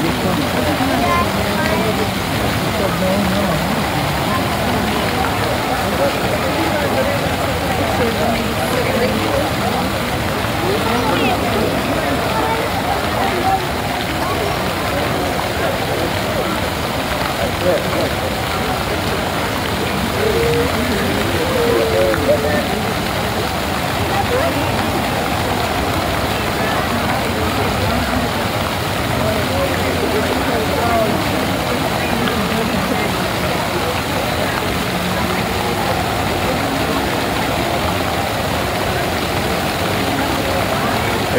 Thank you.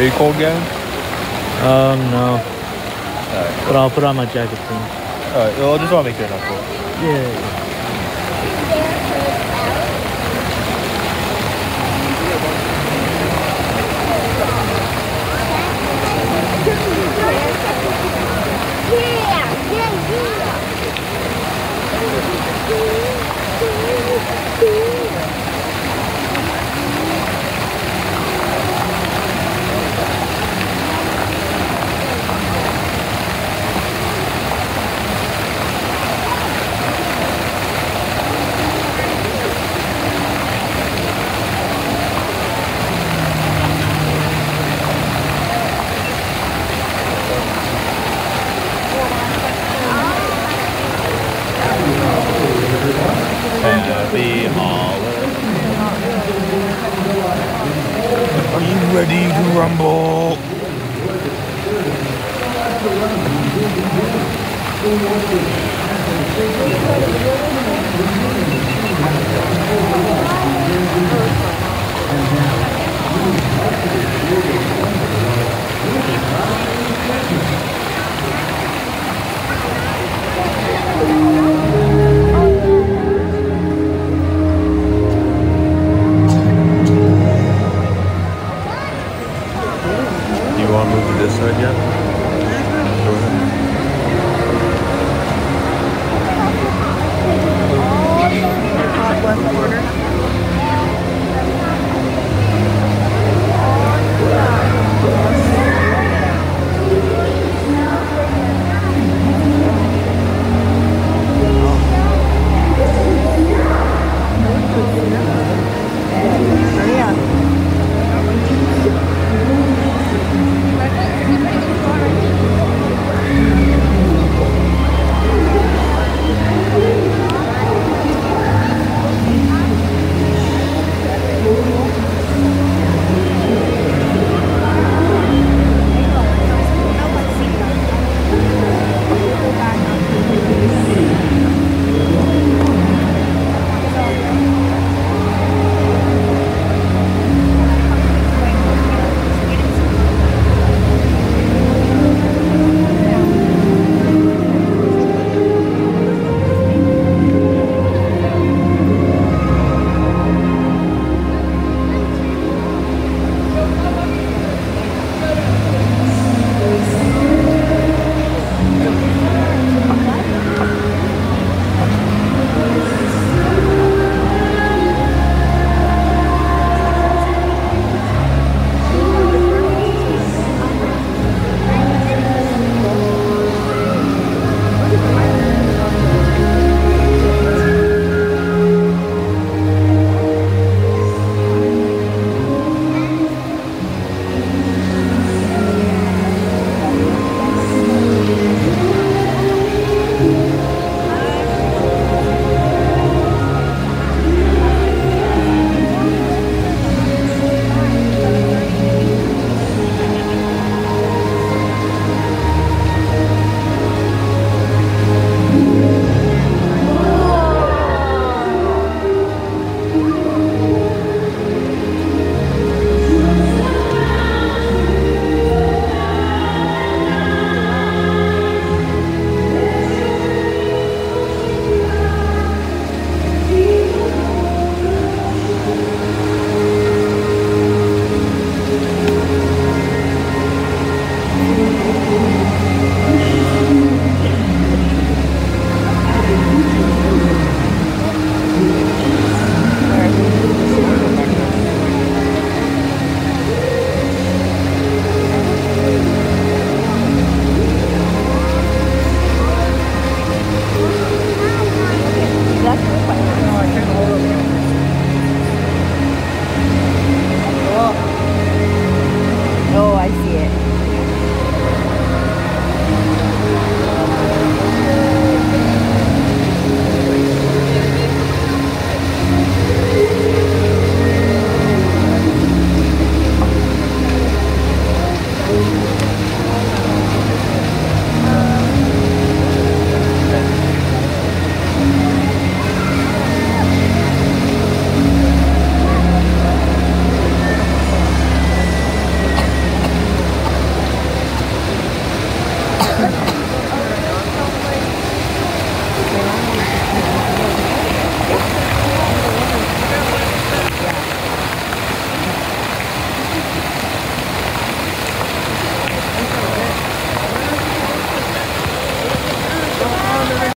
Are you cold, Gavin? Um, no. But I'll put on my jacket soon. Alright, well, I just want to make sure you're not cold. Yeah. Ready to rumble?